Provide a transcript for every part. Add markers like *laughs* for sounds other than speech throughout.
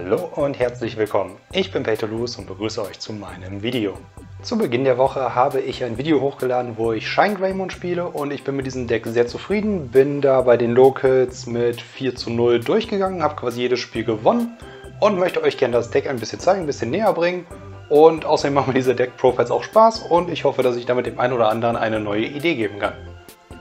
Hallo und herzlich willkommen. Ich bin Peterlus und begrüße euch zu meinem Video. Zu Beginn der Woche habe ich ein Video hochgeladen, wo ich Shine Greymon spiele und ich bin mit diesem Deck sehr zufrieden. Bin da bei den Locals mit 4 zu 0 durchgegangen, habe quasi jedes Spiel gewonnen und möchte euch gerne das Deck ein bisschen zeigen, ein bisschen näher bringen. Und außerdem machen mir diese Deck-Profiles auch Spaß und ich hoffe, dass ich damit dem einen oder anderen eine neue Idee geben kann.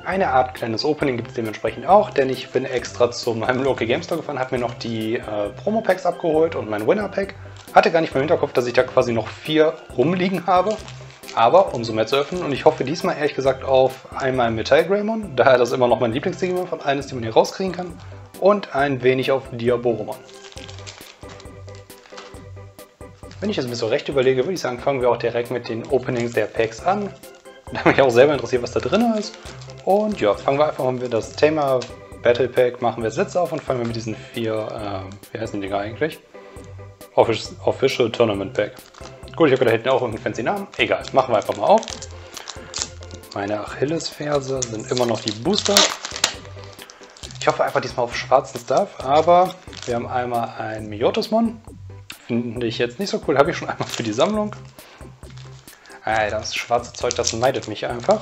Eine Art kleines Opening gibt es dementsprechend auch, denn ich bin extra zu meinem Local Game Store gefahren, habe mir noch die äh, Promo-Packs abgeholt und mein Winner-Pack. Hatte gar nicht mehr im Hinterkopf, dass ich da quasi noch vier rumliegen habe. Aber umso mehr zu öffnen und ich hoffe diesmal ehrlich gesagt auf einmal Metall Greymon, *laughs* daher das immer noch mein Lieblingsdigimon von ist, die man hier rauskriegen kann. Und ein wenig auf Diaboromon. Wenn ich jetzt ein bisschen recht überlege, würde ich sagen, fangen wir auch direkt mit den Openings der Packs an. Da mich auch selber interessiert, was da drin ist. Und ja, fangen wir einfach mal mit das Thema Battle Pack, machen wir Sitz auf und fangen wir mit diesen vier, äh, wie heißen die Dinger eigentlich? Official Tournament Pack. Gut, ich habe da hinten auch irgendeinen fancy Namen. Egal, machen wir einfach mal auf. Meine Achillesferse sind immer noch die Booster. Ich hoffe einfach diesmal auf schwarzen Stuff, aber wir haben einmal ein Miotismon. Finde ich jetzt nicht so cool, habe ich schon einmal für die Sammlung. Ey, das schwarze Zeug, das neidet mich einfach.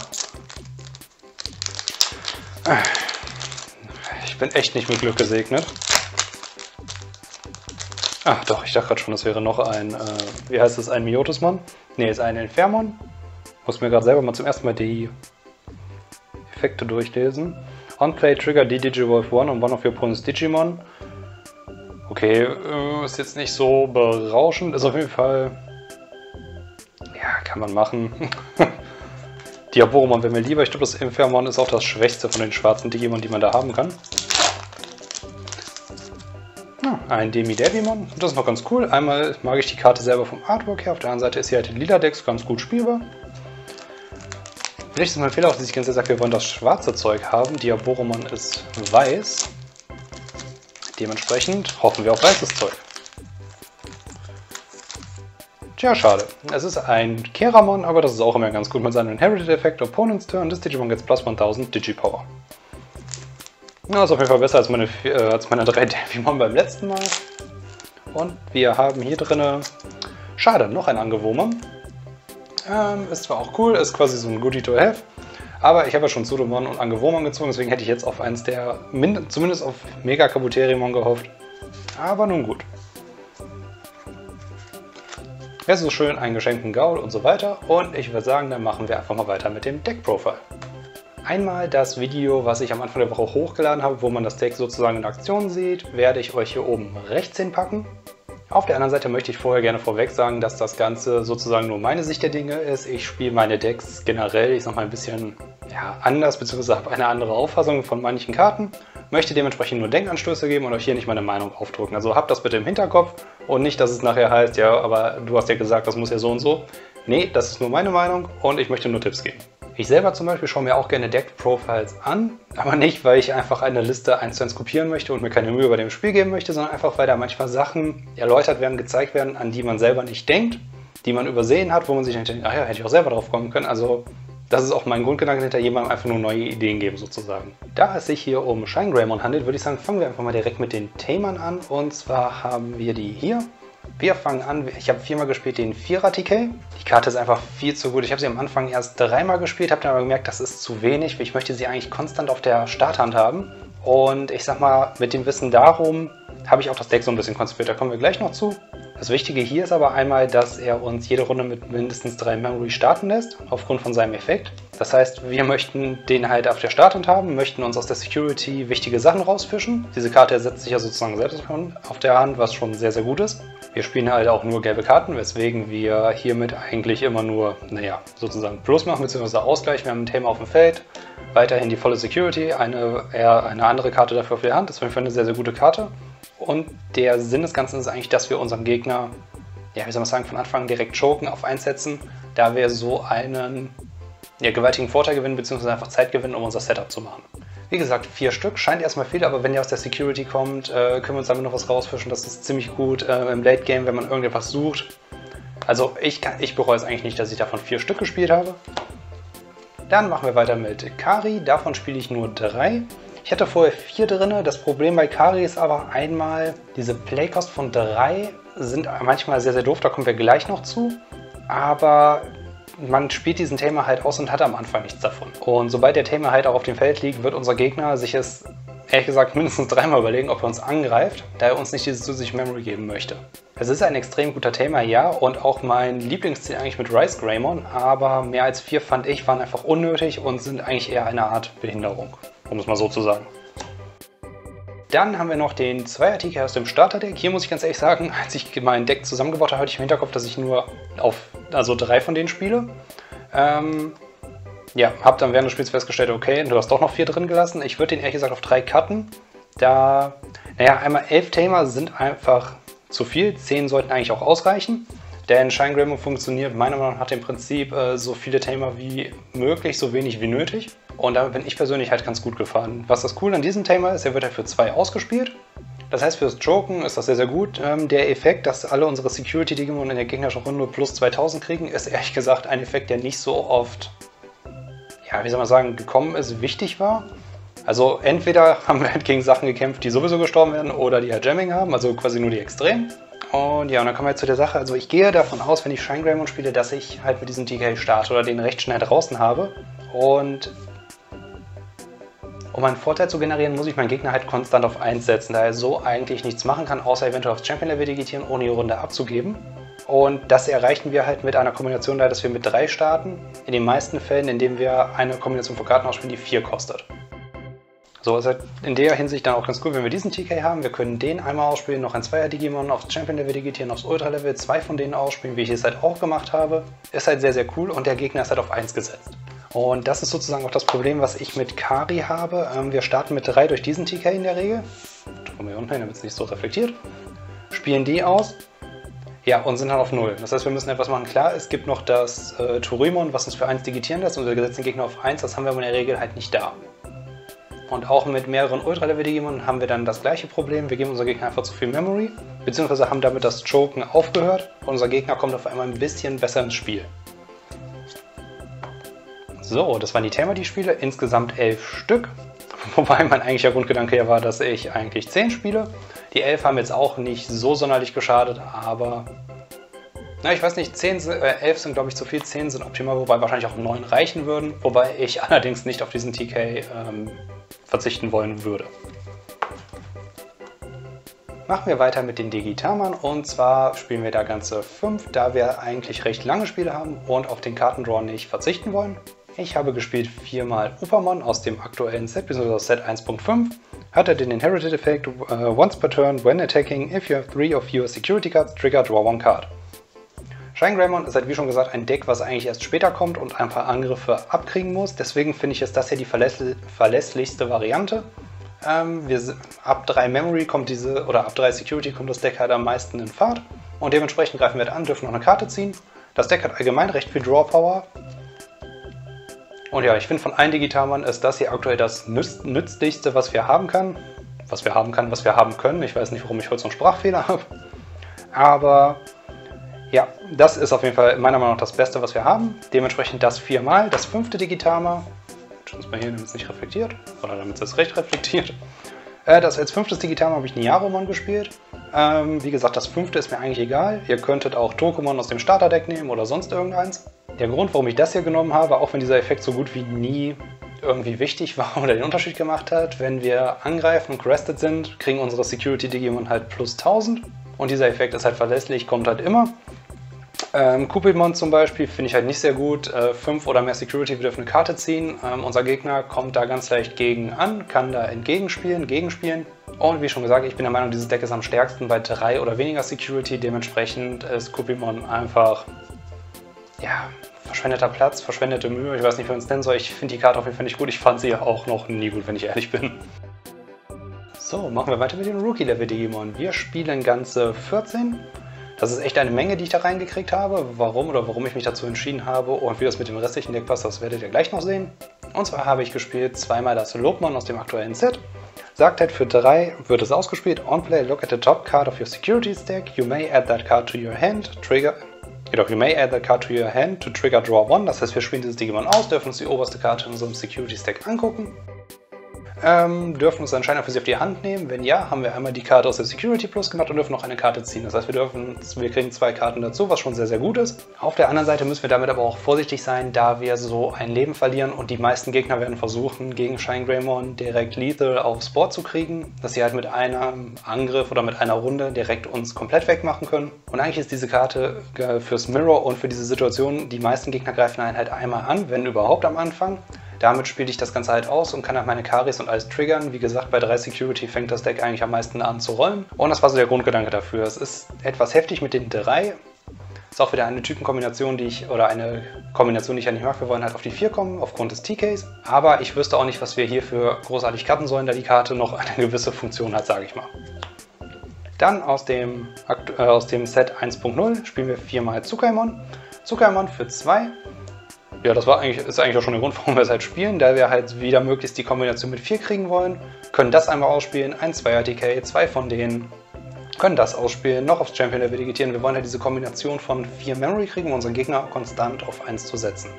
Ich bin echt nicht mit Glück gesegnet. Ach doch, ich dachte gerade schon, das wäre noch ein, äh, wie heißt es, ein Miotismon? Ne, ist ein Infermon. Muss mir gerade selber mal zum ersten Mal die Effekte durchlesen. On-Play trigger D Digivolve 1 on one of your opponent's Digimon. Okay, äh, ist jetzt nicht so berauschend, ist auf jeden Fall... Ja, kann man machen. *laughs* Diaboromon wäre mir lieber. Ich glaube, das Infermon ist auch das schwächste von den schwarzen Digimon, die man da haben kann. Ja, ein Demi-Devimon. Das ist noch ganz cool. Einmal mag ich die Karte selber vom Artwork her. Auf der anderen Seite ist sie halt in lila Decks ganz gut spielbar. Vielleicht ist mein Fehler auch, dass ich ganz gesagt wir wollen das schwarze Zeug haben. Diaboromon ist weiß. Dementsprechend hoffen wir auf weißes Zeug. Tja, schade. Es ist ein Keramon, aber das ist auch immer ganz gut mit seinem Inherited Effect. Opponent's Turn, this Digimon gets plus 1000 Digipower. Na, ist auf jeden Fall besser als meine, äh, als meine drei *laughs* Devimon beim letzten Mal. Und wir haben hier drin, schade, noch ein Angewomon. Ähm, ist zwar auch cool, ist quasi so ein Goodie to have. Aber ich habe ja schon Sudomon und Angewomon gezogen, deswegen hätte ich jetzt auf eins der, zumindest auf Mega Kabuterimon gehofft. Aber nun gut. Es ist so schön, einen geschenkten Gaul und so weiter. Und ich würde sagen, dann machen wir einfach mal weiter mit dem Deck-Profile. Einmal das Video, was ich am Anfang der Woche hochgeladen habe, wo man das Deck sozusagen in Aktion sieht, werde ich euch hier oben rechts hinpacken. Auf der anderen Seite möchte ich vorher gerne vorweg sagen, dass das Ganze sozusagen nur meine Sicht der Dinge ist. Ich spiele meine Decks generell, ich sag mal, ein bisschen ja, anders, beziehungsweise habe eine andere Auffassung von manchen Karten möchte dementsprechend nur Denkanstöße geben und euch hier nicht meine Meinung aufdrücken. Also habt das bitte im Hinterkopf und nicht, dass es nachher heißt, ja, aber du hast ja gesagt, das muss ja so und so. Nee, das ist nur meine Meinung und ich möchte nur Tipps geben. Ich selber zum Beispiel schaue mir auch gerne Deck-Profiles an, aber nicht, weil ich einfach eine Liste eins zu eins kopieren möchte und mir keine Mühe bei dem Spiel geben möchte, sondern einfach, weil da manchmal Sachen erläutert werden, gezeigt werden, an die man selber nicht denkt, die man übersehen hat, wo man sich denkt, ach ja, hätte ich auch selber drauf kommen können. Also das ist auch mein Grundgedanke hinter jemandem einfach nur neue Ideen geben sozusagen. Da es sich hier um Shine Greymon handelt, würde ich sagen, fangen wir einfach mal direkt mit den Tamern an. Und zwar haben wir die hier. Wir fangen an, ich habe viermal gespielt den Vierer TK. Die Karte ist einfach viel zu gut. Ich habe sie am Anfang erst dreimal gespielt, habe dann aber gemerkt, das ist zu wenig. Ich möchte sie eigentlich konstant auf der Starthand haben. Und ich sag mal, mit dem Wissen darum habe ich auch das Deck so ein bisschen konzipiert. Da kommen wir gleich noch zu. Das Wichtige hier ist aber einmal, dass er uns jede Runde mit mindestens drei Memory starten lässt, aufgrund von seinem Effekt. Das heißt, wir möchten den halt auf der Starthand haben, möchten uns aus der Security wichtige Sachen rausfischen. Diese Karte ersetzt sich ja sozusagen selbst auf der Hand, was schon sehr, sehr gut ist. Wir spielen halt auch nur gelbe Karten, weswegen wir hiermit eigentlich immer nur, naja, sozusagen Plus machen, bzw. Ausgleich. Wir haben ein Thema auf dem Feld, weiterhin die volle Security, eine, eher eine andere Karte dafür auf der Hand. Das ist eine sehr, sehr gute Karte. Und der Sinn des Ganzen ist eigentlich, dass wir unseren Gegner, ja, wie soll man sagen, von Anfang an direkt choken, auf 1 setzen, da wir so einen ja, gewaltigen Vorteil gewinnen, beziehungsweise einfach Zeit gewinnen, um unser Setup zu machen. Wie gesagt, vier Stück scheint erstmal viel, aber wenn ihr aus der Security kommt, äh, können wir uns damit noch was rausfischen. Das ist ziemlich gut äh, im Late Game, wenn man irgendetwas sucht. Also ich, ich bereue es eigentlich nicht, dass ich davon vier Stück gespielt habe. Dann machen wir weiter mit Kari. Davon spiele ich nur drei. Ich hatte vorher vier drin. Das Problem bei Kari ist aber einmal, diese Playcost von drei sind manchmal sehr, sehr doof. Da kommen wir gleich noch zu. Aber man spielt diesen Thema halt aus und hat am Anfang nichts davon. Und sobald der Thema halt auch auf dem Feld liegt, wird unser Gegner sich es ehrlich gesagt mindestens dreimal überlegen, ob er uns angreift, da er uns nicht diese zusätzliche Memory geben möchte. Es ist ein extrem guter Thema, ja, und auch mein Lieblingsziel eigentlich mit Rice Greymon, aber mehr als vier fand ich waren einfach unnötig und sind eigentlich eher eine Art Behinderung, um es mal so zu sagen. Dann haben wir noch den Zweier-TK aus dem Starter-Deck. Hier muss ich ganz ehrlich sagen, *laughs* als ich mein Deck zusammengebaut habe, hatte ich im Hinterkopf, dass ich nur auf also drei von denen spiele. Ähm, ja, habe dann während des Spiels festgestellt, okay, du hast doch noch vier drin gelassen. Ich würde den ehrlich gesagt auf drei cutten. Da, naja, einmal elf Tamer sind einfach zu viel. Zehn sollten eigentlich auch ausreichen. Denn Shine Grammar funktioniert meiner Meinung nach im Prinzip äh, so viele Tamer wie möglich, so wenig wie nötig. Und damit bin ich persönlich halt ganz gut gefahren. Was das Coole an diesem Tamer ist, er wird halt für zwei ausgespielt. Das heißt, fürs Joken ist das sehr, sehr gut. Ähm, der Effekt, dass alle unsere Security-Digimon in der gegnerischen Runde plus 2000 kriegen, ist ehrlich gesagt ein Effekt, der nicht so oft ja, wie soll man sagen, gekommen ist, wichtig war. Also entweder haben wir halt gegen Sachen gekämpft, die sowieso gestorben werden oder die halt Jamming haben, also quasi nur die Extremen. Und ja, und dann kommen wir jetzt zu der Sache. Also ich gehe davon aus, wenn ich Shine Greymon spiele, dass ich halt mit diesem TK starte oder den recht schnell draußen habe. Und um einen Vorteil zu generieren, muss ich meinen Gegner halt konstant auf 1 setzen, da er so eigentlich nichts machen kann, außer eventuell aufs Champion-Level digitieren, ohne die Runde abzugeben. Und das erreichen wir halt mit einer Kombination, da dass wir mit 3 starten. In den meisten Fällen, indem wir eine Kombination von Karten ausspielen, die 4 kostet. So, ist halt in der Hinsicht dann auch ganz cool, wenn wir diesen TK haben. Wir können den einmal ausspielen, noch ein Zweier Digimon aufs Champion Level digitieren, aufs Ultra Level, zwei von denen ausspielen, wie ich es halt auch gemacht habe. Ist halt sehr, sehr cool und der Gegner ist halt auf 1 gesetzt. Und das ist sozusagen auch das Problem, was ich mit Kari habe. Ähm, wir starten mit 3 durch diesen TK in der Regel. Drücken wir unten hin, damit es nicht so reflektiert. Spielen die aus, ja, und sind dann auf 0. Das heißt, wir müssen etwas machen. Klar, es gibt noch das äh, Turimon, was uns für 1 digitieren lässt und wir setzen den Gegner auf 1. Das haben wir aber in der Regel halt nicht da. Und auch mit mehreren Ultra-Level-Digimon haben wir dann das gleiche Problem. Wir geben unser Gegner einfach zu viel Memory, beziehungsweise haben damit das Choken aufgehört. Und unser Gegner kommt auf einmal ein bisschen besser ins Spiel. So, das waren die Thema, die Spiele. Insgesamt elf Stück. *laughs* Wobei mein eigentlicher Grundgedanke ja war, dass ich eigentlich 10 spiele. Die 11 haben jetzt auch nicht so sonderlich geschadet, aber na, ich weiß nicht, 10, äh, 11 sind glaube ich zu viel, 10 sind optimal, wobei wahrscheinlich auch 9 reichen würden, wobei ich *laughs* allerdings nicht auf diesen TK ähm, verzichten wollen würde. Machen wir weiter mit den Digitaman und zwar spielen wir da ganze 5, da wir eigentlich recht lange Spiele haben und auf den Kartendraw nicht verzichten wollen. Ich habe gespielt viermal Upamon aus dem aktuellen Set, bzw. Set 1.5. Hatte den Inherited Effekt uh, once per turn when attacking, if you have three of your security cards, trigger draw one card. Shine Greymon ist halt wie schon gesagt ein Deck, was eigentlich erst später kommt und ein paar Angriffe abkriegen muss. Deswegen finde ich, ist das hier die verlässlichste Variante. Ähm, wir, ab 3 Memory kommt diese, oder ab 3 Security kommt das Deck halt am meisten in Fahrt. Und dementsprechend greifen wir halt an, dürfen noch eine Karte ziehen. Das Deck hat allgemein recht viel Draw Power. Und ja, ich finde von allen Digitalmann ist das hier aktuell das nützlichste, was wir haben kann. Was wir haben kann, was wir haben können. Ich weiß nicht, warum ich heute so einen Sprachfehler habe. Aber ja, das ist auf jeden Fall meiner Meinung nach das Beste, was wir haben. Dementsprechend das viermal. Das fünfte Digitama. Schauen wir mal hier, damit es nicht reflektiert. Oder damit es recht reflektiert. Äh, das als fünftes Digitama habe ich Niaromon gespielt. Ähm, wie gesagt, das fünfte ist mir eigentlich egal. Ihr könntet auch Tokumon aus dem Starterdeck nehmen oder sonst irgendeins. Der Grund, warum ich das hier genommen habe, auch wenn dieser Effekt so gut wie nie irgendwie wichtig war *laughs* oder den Unterschied gemacht hat, wenn wir angreifen und crested sind, kriegen unsere Security Digimon halt plus 1000 und dieser Effekt ist halt verlässlich, kommt halt immer. Ähm, Cupidmon zum Beispiel finde ich halt nicht sehr gut. 5 äh, oder mehr Security, wir dürfen eine Karte ziehen. Ähm, unser Gegner kommt da ganz leicht gegen an, kann da entgegenspielen, gegenspielen. Und wie schon gesagt, ich bin der Meinung, dieses Deck ist am stärksten bei 3 oder weniger Security. Dementsprechend ist Cupidmon einfach, ja, verschwendeter Platz, verschwendete Mühe. Ich weiß nicht, wie man es nennen soll. Ich finde die Karte auf jeden Fall nicht gut. Ich fand sie auch noch nie gut, wenn ich ehrlich bin. So, machen wir weiter mit den Rookie-Level-Digimon. Wir spielen ganze 14. Das ist echt eine Menge, die ich da reingekriegt habe. Warum oder warum ich mich dazu entschieden habe und wie das mit dem restlichen Deck passt, das werdet ihr gleich noch sehen. Und zwar habe ich gespielt zweimal das Lobmon aus dem aktuellen Set. Sagt halt für 3 wird es ausgespielt. On play, look at the top card of your security stack. You may add that card to your hand. Trigger. Jedoch, you may add that card to your hand to trigger draw one. Das heißt, wir spielen dieses Digimon aus, dürfen uns die oberste Karte in unserem Security Stack angucken. Ähm, dürfen uns anscheinend für sie auf die Hand nehmen. Wenn ja, haben wir einmal die Karte aus der Security Plus gemacht und dürfen noch eine Karte ziehen. Das heißt, wir, dürfen, wir kriegen zwei Karten dazu, was schon sehr, sehr gut ist. Auf der anderen Seite müssen wir damit aber auch vorsichtig sein, da wir so ein Leben verlieren und die meisten Gegner werden versuchen, gegen Shine Greymon direkt Lethal aufs Board zu kriegen, dass sie halt mit einem Angriff oder mit einer Runde direkt uns komplett wegmachen können. Und eigentlich ist diese Karte äh, fürs Mirror und für diese Situation, die meisten Gegner greifen einen halt einmal an, wenn überhaupt am Anfang. Damit spiele ich das Ganze halt aus und kann halt meine Karis und alles triggern. Wie gesagt, bei 3 Security fängt das Deck eigentlich am meisten an zu rollen. Und das war so der Grundgedanke dafür. Es ist etwas heftig mit den 3. Ist auch wieder eine Typenkombination, die ich, oder eine Kombination, die ich ja nicht mag. Wir wollen halt auf die 4 kommen, aufgrund des TKs. Aber ich wüsste auch nicht, was wir hierfür großartig cutten sollen, da die Karte noch eine gewisse Funktion hat, sage ich mal. Dann aus dem, äh, aus dem Set 1.0 spielen wir viermal Zukaimon. Zukaimon für 2 ja, das war eigentlich, ist eigentlich auch schon der Grund, warum wir es halt spielen, da wir halt wieder möglichst die Kombination mit 4 kriegen wollen. Können das einmal ausspielen, ein 2er TK, zwei von denen. Können das ausspielen, noch aufs Champion Level digitieren. Wir wollen halt diese Kombination von 4 Memory kriegen, um unseren Gegner konstant auf 1 zu setzen.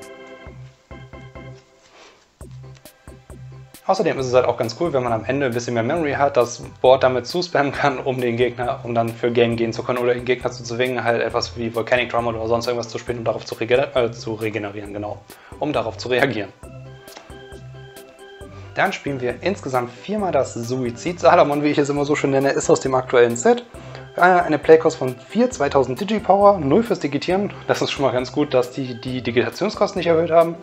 Außerdem ist es halt auch ganz cool, wenn man am Ende ein bisschen mehr Memory hat, das Board damit zuspammen kann, um den Gegner, um dann für Game gehen zu können oder den Gegner zu zwingen, halt etwas wie Volcanic Drum oder sonst irgendwas zu spielen, um darauf zu, regener äh, zu regenerieren, genau, um darauf zu reagieren. Dann spielen wir insgesamt viermal das Suizid Salomon, wie ich es immer so schön nenne, ist aus dem aktuellen Set. Äh, eine Playcost von 4, 2000 Digipower, 0 fürs Digitieren. Das ist schon mal ganz gut, dass die die Digitationskosten nicht erhöht haben.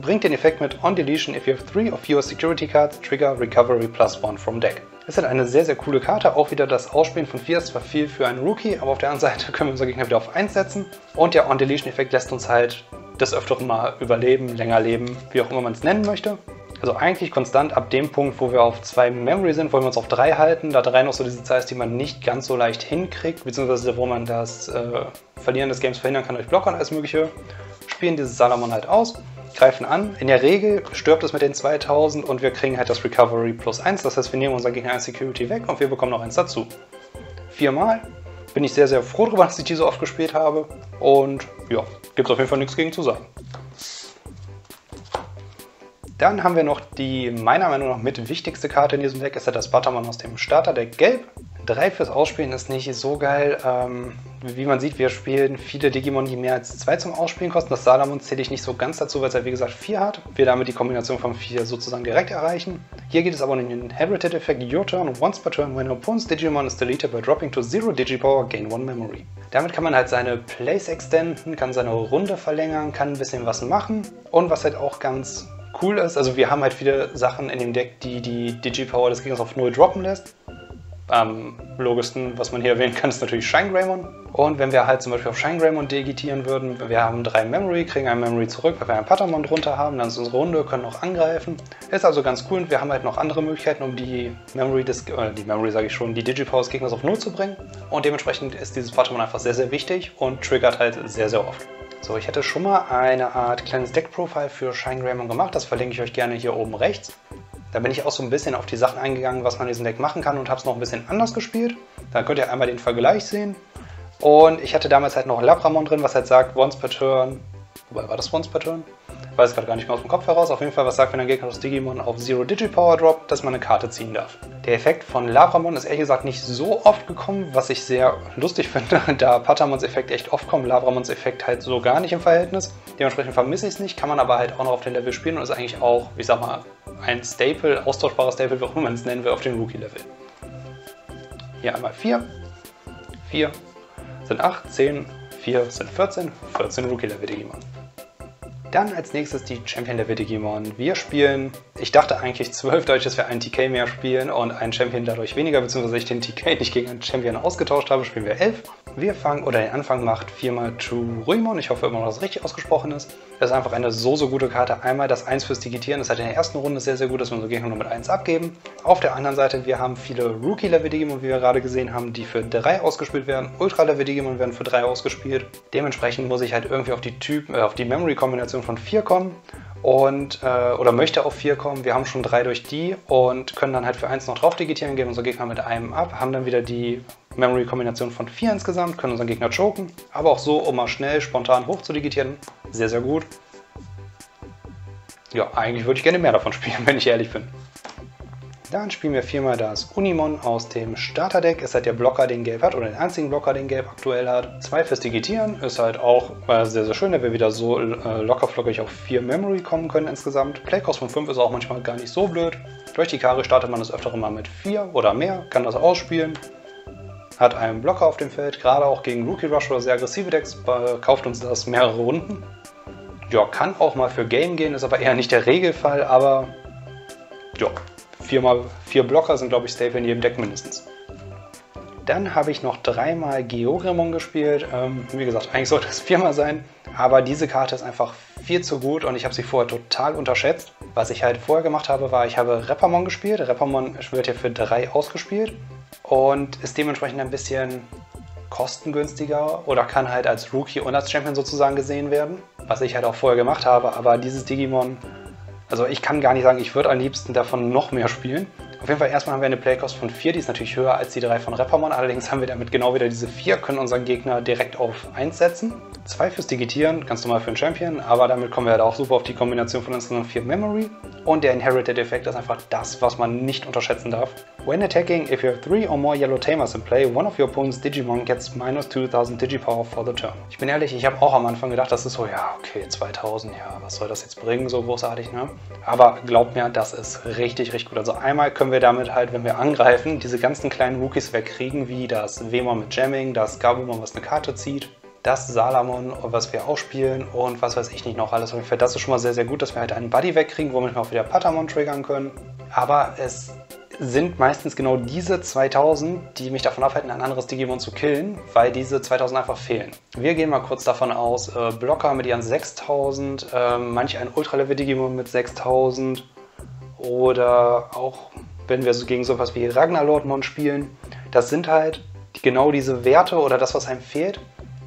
Bringt den Effekt mit On Deletion if you have 3 of your Security Cards, Trigger Recovery plus 1 from Deck. Ist halt eine sehr, sehr coole Karte. Auch wieder das Ausspielen von 4 ist zwar viel für einen Rookie, aber auf der anderen *laughs* Seite können wir unser Gegner wieder auf 1 setzen. Und der On Deletion Effekt lässt uns halt des Öfteren mal überleben, länger leben, wie auch immer man es nennen möchte. Also eigentlich konstant ab dem Punkt, wo wir auf 2 Memory sind, wollen wir uns auf 3 halten, da 3 noch so diese Zahl ist, die man nicht ganz so leicht hinkriegt, beziehungsweise wo man das äh, Verlieren des Games verhindern kann durch Blocker und alles mögliche. Spielen dieses Salamon halt aus, greifen an. In der Regel stirbt es mit den 2000 und wir kriegen halt das Recovery plus 1, das heißt wir nehmen unseren Gegner ein Security weg und wir bekommen noch eins dazu. Viermal bin ich sehr, sehr froh darüber, dass ich die so oft gespielt habe und ja, gibt es auf jeden Fall nichts gegen zu sagen. Dann haben wir noch die meiner Meinung nach mit wichtigste Karte in diesem Deck, ist ja das Butterman aus dem Starter-Deck Gelb. 3 fürs Ausspielen ist nicht so geil. Ähm, wie man sieht, wir spielen viele Digimon, die mehr als 2 zum Ausspielen kosten. Das Salamon zähle ich nicht so ganz dazu, weil es ja wie gesagt 4 hat. Wir damit die Kombination von 4 sozusagen direkt erreichen. Hier geht es aber um den Inherited-Effekt Your Turn. Once per turn, when opponent's Digimon is deleted by dropping to 0 Digipower, gain 1 Memory. Damit kann man halt seine Place extenden, kann seine Runde verlängern, kann ein bisschen was machen. Und was halt auch ganz cool ist, also wir haben halt viele Sachen in dem Deck, die die Digipower des Gegners auf 0 droppen lässt. Am logischsten, was man hier erwähnen kann, ist natürlich Shine Greymon. Und wenn wir halt zum Beispiel auf Shine Greymon digitieren würden, wir haben drei Memory, kriegen ein Memory zurück, weil wir einen Patamon drunter haben, dann ist unsere Runde, können noch angreifen. Ist also ganz cool und wir haben halt noch andere Möglichkeiten, um die Memory des, äh, die Memory sage ich schon, die Digipower des Gegners auf 0 zu bringen. Und dementsprechend ist dieses Patamon einfach sehr, sehr wichtig und triggert halt sehr, sehr oft. So, ich hatte schon mal eine Art kleines Deck-Profile für Shine Greymon gemacht. Das verlinke ich euch gerne hier oben rechts. Da bin ich auch so ein bisschen auf die Sachen eingegangen, was man in diesem Deck machen kann und habe es noch ein bisschen anders gespielt. Da könnt ihr einmal den Vergleich sehen. Und ich hatte damals halt noch Labramon drin, was halt sagt, once per turn. Wobei, war das once per turn? Weiß gerade gar nicht mehr aus dem Kopf heraus. Auf jeden Fall, was sagt, wenn ein Gegner das Digimon auf Zero Digipower droppt, dass man eine Karte ziehen darf. Der Effekt von Labramon ist ehrlich gesagt nicht so oft gekommen, was ich sehr lustig *laughs* finde, da Patamons Effekt echt oft kommt, Labramons Effekt halt so gar nicht im Verhältnis. Dementsprechend vermisse ich es nicht, kann man aber halt auch noch auf den Level spielen und ist eigentlich auch, ich sag mal, ein Staple, austauschbares Staple, wie auch immer man es nennen will, auf dem Rookie-Level. Hier einmal 4, 4 sind 8, 10, 4 sind 14, 14 Rookie-Level-Digimon. Dann als nächstes die Champion Level Digimon. Wir spielen, ich dachte eigentlich 12, dadurch, dass wir einen TK mehr spielen und einen Champion dadurch weniger, beziehungsweise ich den TK nicht gegen einen Champion ausgetauscht habe, spielen wir 11. Wir fangen, oder den Anfang macht viermal Ruimon. Ich hoffe immer noch, dass es richtig ausgesprochen ist. Das ist einfach eine so, so gute Karte. Einmal das 1 fürs Digitieren, das hat in der ersten Runde sehr, sehr gut, dass wir unsere Gegner nur mit 1 abgeben. Auf der anderen Seite, wir haben viele Rookie-Level-Digimon, wie wir gerade gesehen haben, die für 3 ausgespielt werden. Ultra-Level-Digimon werden für 3 ausgespielt. Dementsprechend muss ich halt irgendwie auf die, Typ, äh, auf die Memory-Kombination von 4 kommen und äh, oder möchte auf 4 kommen. Wir haben schon 3 durch die und können dann halt für 1 noch drauf digitieren, geben unsere Gegner mit einem ab, haben dann wieder die Memory-Kombination von 4 insgesamt, können unseren Gegner choken, aber auch so, um mal schnell, spontan hoch zu digitieren, sehr, sehr gut. Ja, eigentlich würde ich gerne mehr davon *laughs* spielen, wenn ich ehrlich bin. Dann spielen wir viermal das Unimon aus dem Starterdeck. Ist halt der Blocker, den Gelb hat, oder den einzigen Blocker, den Gelb aktuell hat. Zwei fürs Digitieren, ist halt auch äh, sehr, sehr schön, da wir wieder so äh, lockerflockig auf 4 Memory kommen können insgesamt. Playcost von 5 ist auch manchmal gar nicht so blöd. Durch die Kari startet man das öftere mal mit 4 oder mehr, kann das ausspielen. Hat einen Blocker auf dem Feld, gerade auch gegen Rookie Rush oder sehr aggressive Decks, kauft uns das mehrere Runden. Ja, kann auch mal für Game gehen, ist aber eher nicht der Regelfall, aber ja, viermal, vier Blocker sind glaube ich safe in jedem Deck mindestens. Dann habe ich noch dreimal Geogrimon gespielt. Ähm, wie gesagt, eigentlich sollte es viermal sein, aber diese Karte ist einfach viel zu gut und ich habe sie vorher total unterschätzt. Was ich halt vorher gemacht habe, war, ich habe Repamon gespielt. Repamon wird ja für drei ausgespielt und ist dementsprechend ein bisschen kostengünstiger oder kann halt als Rookie und als Champion sozusagen gesehen werden, was ich halt auch vorher gemacht habe, aber dieses Digimon, also ich kann gar nicht sagen, ich würde am liebsten davon noch mehr spielen. Auf jeden Fall erstmal haben wir eine Playcost von 4, die ist natürlich höher als die 3 von Repamon, allerdings haben wir damit genau wieder diese 4, können unseren Gegner direkt auf 1 setzen. 2 fürs Digitieren, ganz normal für einen Champion, aber damit kommen wir halt auch super auf die Kombination von insgesamt 4 Memory. Und der Inherited Effekt ist einfach das, was man nicht unterschätzen darf. When attacking, if you have 3 or more Yellow Tamers in play, one of your opponent's Digimon gets minus 2000 Digipower for the turn. Ich bin ehrlich, ich habe auch am Anfang gedacht, das ist so, ja, okay, 2000, ja, was soll das jetzt bringen, so großartig, ne? Aber glaubt mir, das ist richtig, richtig gut. Also einmal können wir damit halt, wenn wir angreifen, diese ganzen kleinen Rookies wegkriegen, wie das Wemon mit Jamming, das Gabumon, was eine Karte zieht, das Salamon, was wir auch spielen und was weiß ich nicht noch alles. Das ist schon mal sehr, sehr gut, dass wir halt einen Buddy wegkriegen, womit wir auch wieder Patamon triggern können. Aber es sind meistens genau diese 2000, die mich davon abhalten, ein anderes Digimon zu killen, weil diese 2000 einfach fehlen. Wir gehen mal kurz davon aus, äh, Blocker mit ihren 6000, äh, manch ein Ultra-Level-Digimon mit 6000 oder auch wenn wir so gegen sowas wie Ragnarlordmon spielen, das sind halt genau diese Werte oder das, was einem fehlt,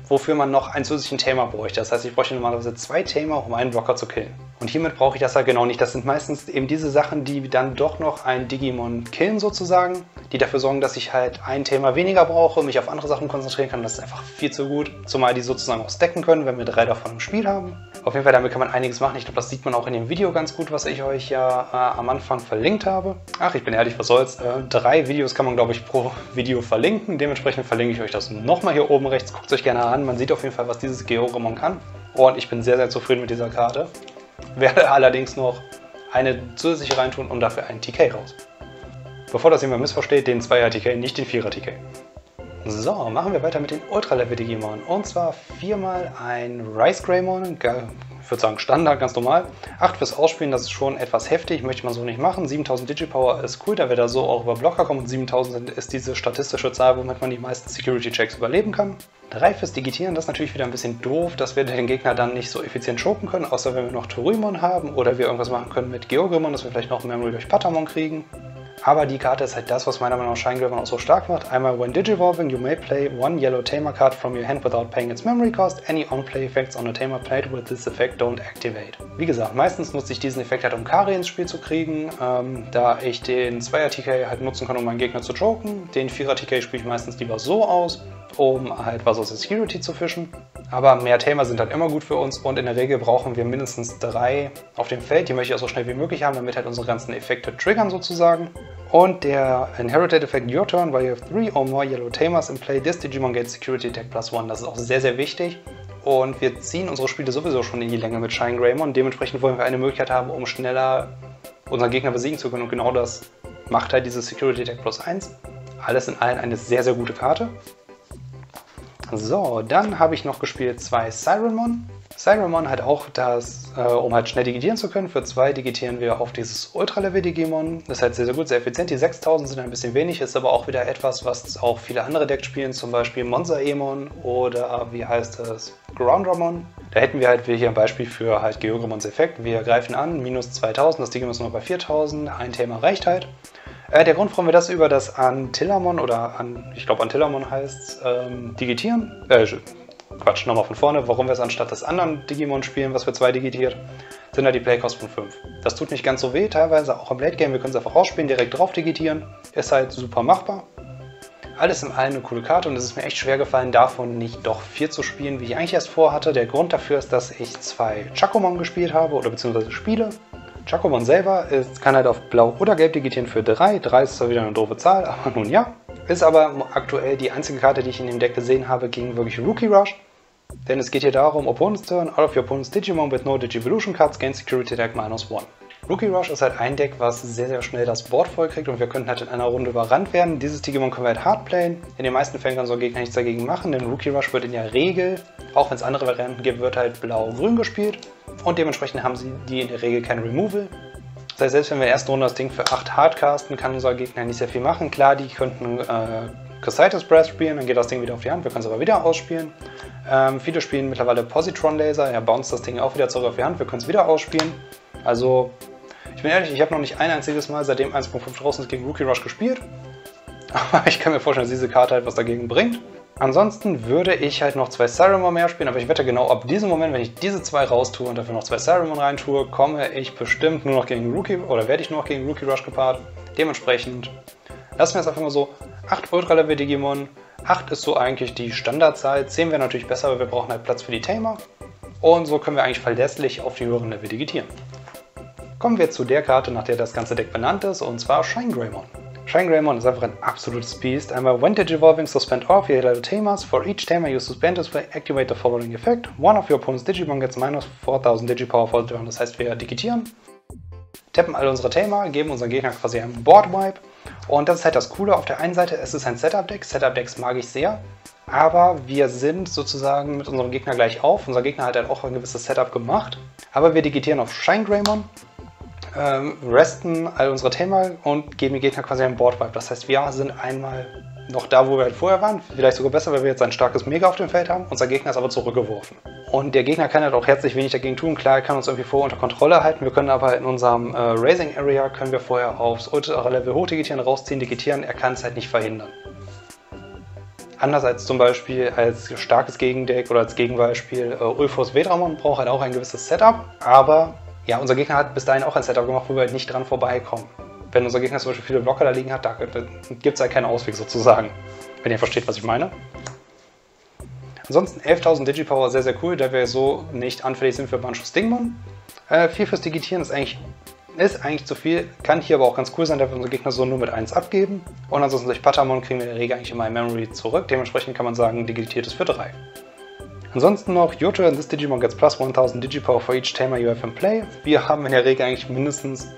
wofür man noch einen zusätzlichen Tamer bräuchte. Das heißt, ich bräuchte normalerweise zwei Tamer, um einen Blocker zu killen. Und hiermit brauche ich das halt genau nicht. Das sind meistens eben diese Sachen, die dann doch noch einen Digimon killen sozusagen, die dafür sorgen, dass ich halt ein Thema weniger brauche, mich auf andere Sachen konzentrieren kann. Das ist einfach viel zu gut. Zumal die sozusagen auch stacken können, wenn wir drei davon im Spiel haben. Auf jeden Fall, damit kann man einiges machen. Ich glaube, das sieht man auch in dem Video ganz gut, was ich euch ja äh, am Anfang verlinkt habe. Ach, ich bin ehrlich, was soll's. Äh, drei Videos kann man, glaube ich, pro *laughs* Video verlinken. Dementsprechend verlinke ich euch das nochmal hier oben rechts. Guckt es euch gerne an. Man sieht auf jeden Fall, was dieses Georemon kann. Und ich bin sehr, sehr zufrieden mit dieser Karte. *laughs* Werde allerdings noch eine zusätzliche reintun und dafür einen TK raus. Bevor das jemand missversteht, den 2er TK, nicht den 4er TK. So, machen wir weiter mit den Ultra-Level-Digimon. Und zwar viermal ein Rice Greymon, ich würde sagen Standard, ganz normal. 8 fürs Ausspielen, das ist schon etwas heftig, möchte man so nicht machen. 7000 Digipower ist cool, da wir da so auch über Blocker kommen und 7000 ist diese statistische Zahl, womit man die meisten Security-Checks überleben kann. 3 fürs Digitieren, das ist natürlich wieder ein bisschen doof, dass wir den Gegner dann nicht so effizient choken können, außer wenn wir noch Torymon haben oder wir irgendwas machen können mit Geogrimon, dass wir vielleicht noch Memory durch Patamon kriegen. Aber die Karte ist halt das, was meiner Meinung nach Shine auch so stark macht. Einmal, when digivolving, you may play one yellow Tamer card from your hand without paying its memory cost. Any on-play effects on a Tamer played with this effect don't activate. Wie gesagt, meistens nutze ich diesen Effekt halt, um Kari ins Spiel zu kriegen, ähm, da ich den 2er TK halt nutzen kann, um meinen Gegner zu joken. Den 4er TK spiele ich meistens lieber so aus, um halt was aus der Security zu fischen. Aber mehr Tamer sind halt immer gut für uns und in der Regel brauchen wir mindestens drei auf dem Feld. Die möchte ich auch so schnell wie möglich haben, damit halt unsere ganzen Effekte triggern sozusagen. Und der Inherited Effect Your Turn, weil you have three or more Yellow Tamers in play, this Digimon gets Security Attack plus one. Das ist auch sehr, sehr wichtig. Und wir ziehen unsere Spiele sowieso schon in die Länge mit Shine Greymon. Dementsprechend wollen wir eine Möglichkeit haben, um schneller unseren Gegner besiegen zu können. Und genau das macht halt diese Security Attack plus 1. Alles in allem eine sehr, sehr gute Karte. So, dann habe ich noch gespielt zwei Sirenmon. Sirenmon hat auch das, äh, um halt schnell digitieren zu können. Für zwei digitieren wir auf dieses Ultra-Level-Digimon. Das ist halt sehr, sehr gut, sehr effizient. Die 6000 sind ein bisschen wenig, ist aber auch wieder etwas, was auch viele andere Decks spielen, zum Beispiel Monza-Emon oder wie heißt es, Groundramon. Da hätten wir halt hier ein Beispiel für halt Geogramons Effekt. Wir greifen an, minus 2000, das Digimon ist noch bei 4000, ein Thema reicht halt. Äh, der Grund, warum wir das über das Antillamon oder an, ich glaube Antillamon heißt ähm, digitieren, äh, Quatsch, nochmal von vorne, warum wir es anstatt des anderen Digimon spielen, was wir zwei digitiert, sind halt die Playcost von 5. Das tut nicht ganz so weh, teilweise auch im Late Game, wir können es einfach rausspielen, direkt drauf digitieren, ist halt super machbar. Alles in allem eine coole Karte und es ist mir echt schwer gefallen, davon nicht doch vier zu spielen, wie ich eigentlich erst vorhatte. Der Grund dafür ist, dass ich zwei Chakomon gespielt habe oder beziehungsweise spiele Chacomon selber ist, kann halt auf Blau oder Gelb digitieren für 3. 3 ist zwar wieder eine doofe Zahl, aber nun ja. Ist aber aktuell die einzige Karte, die ich in dem Deck gesehen habe, gegen wirklich Rookie Rush. Denn es geht hier darum, Opponent's Turn, out of your opponent's Digimon with no Digivolution Cards, gain Security Deck minus 1. Rookie Rush ist halt ein Deck, was sehr, sehr schnell das Board voll kriegt und wir könnten halt in einer Runde überrannt werden. Dieses Digimon können wir halt hard playen. In den meisten Fällen kann so ein Gegner nichts dagegen machen, denn Rookie Rush wird in der Regel, auch wenn es andere Varianten gibt, wird halt blau-grün gespielt und dementsprechend haben sie die in der Regel kein Removal. Das heißt, selbst wenn wir in der ersten Runde das Ding für 8 Hardcasten, kann unser Gegner nicht sehr viel machen. Klar, die könnten äh, Casitas Breath spielen, dann geht das Ding wieder auf die Hand, wir können es aber wieder ausspielen. Ähm, viele spielen mittlerweile Positron Laser, er bounce das Ding auch wieder zurück auf die Hand, wir können es wieder ausspielen. Also, bin ehrlich, ich habe noch nicht ein einziges Mal seitdem 1.5 draußen ist gegen Rookie Rush gespielt. *laughs* Aber ich kann mir vorstellen, dass diese Karte halt was dagegen bringt. Ansonsten würde ich halt noch zwei Saruman mehr spielen, aber ich wette genau, ab diesem Moment, wenn ich diese zwei raustue und dafür noch zwei Saruman reintue, komme ich bestimmt nur noch gegen Rookie, oder werde ich nur noch gegen Rookie Rush gepaart. Dementsprechend lassen wir es einfach mal so. 8 Ultra-Level Digimon, 8 ist so eigentlich die Standardzahl, 10 wäre natürlich besser, aber wir brauchen halt Platz für die Tamer. Und so können wir eigentlich verlässlich auf die höheren Level digitieren. Kommen wir zu der Karte, nach der das ganze Deck benannt ist, und zwar Shine Greymon. Shine Greymon ist einfach ein absolutes Beast. Einmal when Digivolving, suspend all of your little tamers. For each tamer you suspend way, activate the following effect. One of your opponent's Digimon gets minus 4000 Digipower for turn. Das heißt, wir digitieren, tappen alle unsere Tamer, geben unseren Gegner quasi einen Board Wipe. Und das ist halt das Coole. Auf der einen Seite, es ist ein Setup-Deck. Setup-Decks mag ich sehr. Aber wir sind sozusagen mit unserem Gegner gleich auf. Unser Gegner hat halt auch ein gewisses Setup gemacht. Aber wir digitieren auf Shine Greymon ähm, resten all unsere Tamer und geben den Gegner quasi einen Boardwipe. Das heißt, wir sind einmal noch da, wo wir halt vorher waren. Vielleicht sogar besser, weil wir jetzt ein starkes Mega auf dem Feld haben. Unser Gegner ist aber zurückgeworfen. Und der Gegner kann halt auch herzlich wenig dagegen tun. Klar, er kann uns irgendwie vor unter Kontrolle halten. Wir können aber in unserem äh, Raising Area können wir vorher aufs Ultra-Level hochdigitieren, rausziehen, digitieren. Er kann es halt nicht verhindern. Anders als zum Beispiel als starkes Gegendeck oder als Gegenbeispiel äh, Ulfos Vedramon braucht halt auch ein gewisses Setup, aber ja, unser Gegner hat bis dahin auch ein Setup gemacht, wo wir halt nicht dran vorbeikommen. Wenn unser Gegner zum Beispiel viele Blocker da liegen hat, da, da gibt es halt keinen Ausweg sozusagen. Wenn ihr versteht, was ich meine. Ansonsten 11.000 Digipower sehr, sehr cool, da wir so nicht anfällig sind für Bancho Stingmon. Äh, viel fürs Digitieren ist eigentlich, ist eigentlich zu viel, kann hier aber auch ganz cool sein, da wir unsere Gegner so nur mit 1 abgeben. Und ansonsten durch Patamon kriegen wir in der Regel eigentlich immer ein Memory zurück. Dementsprechend kann man sagen, digitiert ist für 3. Ansonsten noch, your turn, this Digimon gets plus 1000 Digipower for each Tamer you have in play. Wir haben in der Regel eigentlich mindestens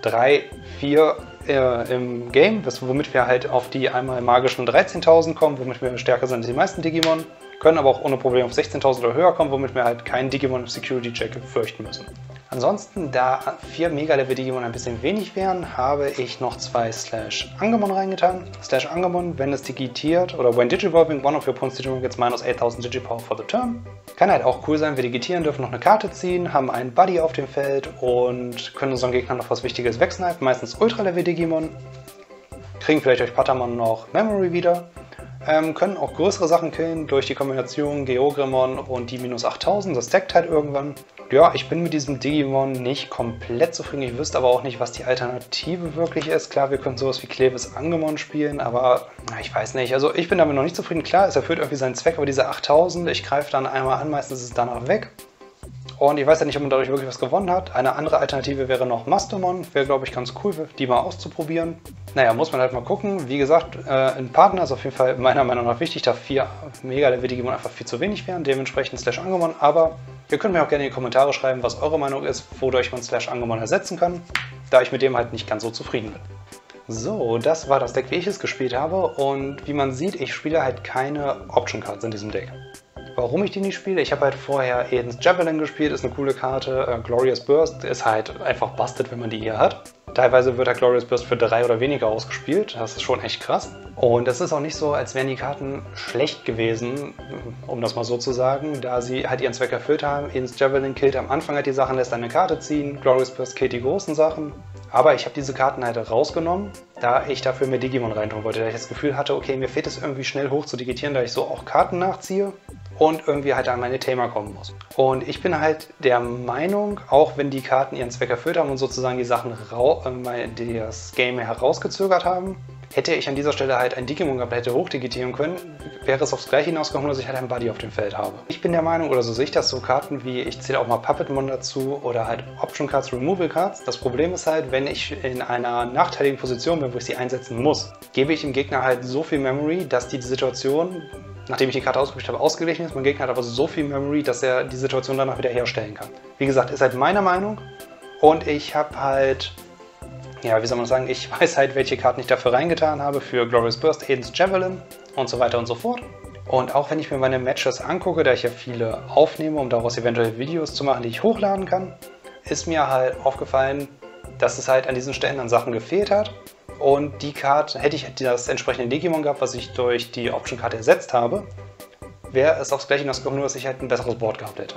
3, 4 äh, im Game, womit wir halt auf die einmal magischen 13.000 kommen, womit wir stärker sind als die meisten Digimon. Können aber auch ohne Probleme auf 16.000 oder höher kommen, womit wir halt keinen Digimon Security Check fürchten müssen. Ansonsten, da 4 Mega-Level-Digimon ein bisschen wenig wären, habe ich noch zwei Slash Angemon reingetan. Slash Angemon, wenn es digitiert oder when digivolving, one of your opponent's Digimon gets minus 8000 Digipower for the turn. Kann halt auch cool sein, wir digitieren, dürfen noch eine Karte ziehen, haben einen Buddy auf dem Feld und können unseren Gegnern noch was Wichtiges wegsnipen, meistens Ultra-Level-Digimon. Kriegen vielleicht durch Patamon noch Memory wieder. Ähm, können auch größere Sachen killen durch die Kombination Geogrimon und die minus 8000. Das stackt halt irgendwann. Ja, ich bin mit diesem Digimon nicht komplett zufrieden. Ich wüsste aber auch nicht, was die Alternative wirklich ist. Klar, wir können sowas wie Kleves Angemon spielen, aber na, ich weiß nicht. Also ich bin damit noch nicht zufrieden. Klar, es erfüllt irgendwie seinen Zweck, aber diese 8000, ich greife dann einmal an, meistens ist es danach weg. Und ich weiß ja nicht, ob man dadurch wirklich was gewonnen hat. Eine andere Alternative wäre noch Mastomon. Wäre, glaube ich, ganz cool, die mal auszuprobieren. Naja, muss man halt mal gucken. Wie gesagt, äh, ein Partner ist auf jeden Fall meiner Meinung nach wichtig, da vier Mega-Level-Digimon einfach viel zu wenig wären. Dementsprechend Slash Angemon. Aber ihr könnt mir auch gerne in die Kommentare schreiben, was eure Meinung ist, wodurch man Slash Angemon ersetzen kann. Da ich mit dem halt nicht ganz so zufrieden bin. So, das war das Deck, wie ich es gespielt habe. Und wie man sieht, ich spiele halt keine Option Cards in diesem Deck. Warum ich die nicht spiele? Ich habe halt vorher Eden's Javelin gespielt, ist eine coole Karte. Äh, Glorious Burst ist halt einfach busted, wenn man die hier hat. Teilweise wird der Glorious Burst für drei oder weniger ausgespielt. Das ist schon echt krass. Und es ist auch nicht so, als wären die Karten schlecht gewesen, um das mal so zu sagen, da sie halt ihren Zweck erfüllt haben. Eden's Javelin killt am Anfang halt die Sachen, lässt eine Karte ziehen. Glorious Burst killt die großen Sachen. Aber ich habe diese Karten halt rausgenommen, da ich dafür mehr Digimon reintun wollte. Da ich das Gefühl hatte, okay, mir fehlt es irgendwie schnell hoch zu digitieren, da ich so auch Karten nachziehe und irgendwie halt an meine Thema kommen muss. Und ich bin halt der Meinung, auch wenn die Karten ihren Zweck erfüllt haben und sozusagen die Sachen, äh, die das Game herausgezögert haben, Hätte ich an dieser Stelle halt ein Digimon gehabt, hätte hochdigitieren können, wäre es aufs gleiche hinausgekommen, dass ich halt einen Buddy auf dem Feld habe. Ich bin der Meinung, oder so sehe ich das, so Karten wie, ich zähle auch mal Puppetmon dazu oder halt Option Cards, Removal Cards. Das Problem ist halt, wenn ich in einer nachteiligen Position bin, wo ich sie einsetzen muss, gebe ich dem Gegner halt so viel Memory, dass die Situation nachdem ich die Karte ausgespielt habe, ausgeglichen ist. Mein Gegner hat aber so viel Memory, dass er die Situation danach wieder herstellen kann. Wie gesagt, ist halt meine Meinung. Und ich habe halt, ja, wie soll man sagen, ich *laughs* weiß halt, welche Karten ich dafür reingetan habe für Glorious Burst, Aiden's Javelin und so weiter und so fort. Und auch wenn ich mir meine Matches angucke, da ich ja viele aufnehme, um daraus eventuell Videos zu machen, die ich hochladen kann, ist mir halt aufgefallen, dass es halt an diesen Stellen an Sachen gefehlt hat. Und die Karte, hätte ich das entsprechende Digimon gehabt, was ich durch die Option-Karte ersetzt habe, wäre es aufs Gleiche hinausgekommen, nur dass ich halt ein besseres Board gehabt hätte.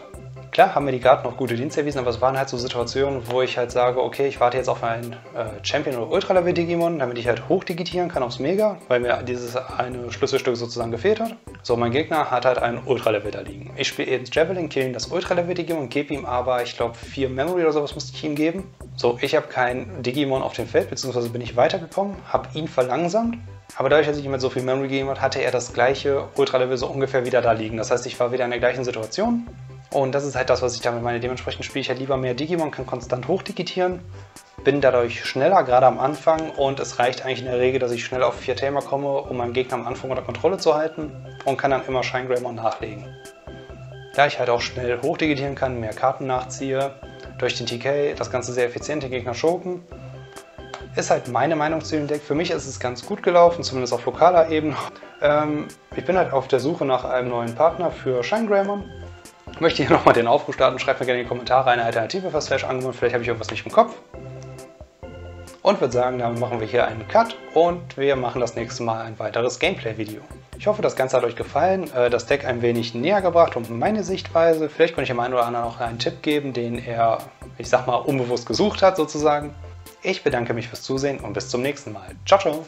Klar haben mir die Karten noch gute Dienste erwiesen, aber es waren halt so Situationen, wo ich halt sage, okay, ich warte jetzt auf ein äh, Champion- oder Ultra-Level-Digimon, damit ich halt hochdigitieren kann aufs Mega, weil mir dieses eine Schlüsselstück sozusagen gefehlt hat. So, mein Gegner hat halt ein Ultra-Level da liegen. Ich spiele eben Javelin, kill ihn das Ultra-Level-Digimon, gebe ihm aber, ich glaube, 4 Memory oder sowas musste ich ihm geben. So, ich habe kein Digimon auf dem Feld, beziehungsweise bin ich weitergekommen, habe ihn verlangsamt aber dadurch, dass ich ihm so viel Memory gegeben habe, hatte er das gleiche Ultra-Level so ungefähr wieder da liegen. Das heißt, ich war wieder in der gleichen Situation, und das ist halt das, was ich damit meine. Dementsprechend spiele ich halt lieber mehr Digimon, kann konstant hochdigitieren, bin dadurch schneller, gerade am Anfang. Und es reicht eigentlich in der Regel, dass ich schnell auf 4 Tamer komme, um meinen Gegner am Anfang unter Kontrolle zu halten und kann dann immer Shine nachlegen. Da ich halt auch schnell hochdigitieren kann, mehr Karten nachziehe, durch den TK das Ganze sehr effizient den Gegner schoken, ist halt meine Meinung zu dem Deck. Für mich ist es ganz gut gelaufen, zumindest auf lokaler Ebene. Ähm, ich bin halt auf der Suche nach einem neuen Partner für Shine möchte hier nochmal den Aufruf starten. Schreibt mir gerne in die Kommentare eine Alternative für Slash Angebot. Vielleicht habe ich irgendwas nicht im Kopf. Und würde sagen, damit machen wir hier einen Cut und wir machen das nächste Mal ein weiteres Gameplay-Video. Ich hoffe, das Ganze hat euch gefallen, äh, das Deck ein wenig näher gebracht und meine Sichtweise. Vielleicht konnte ich dem einen oder anderen auch einen Tipp geben, den er, ich sag mal, unbewusst gesucht hat sozusagen. Ich bedanke mich fürs Zusehen und bis zum nächsten Mal. Ciao, ciao!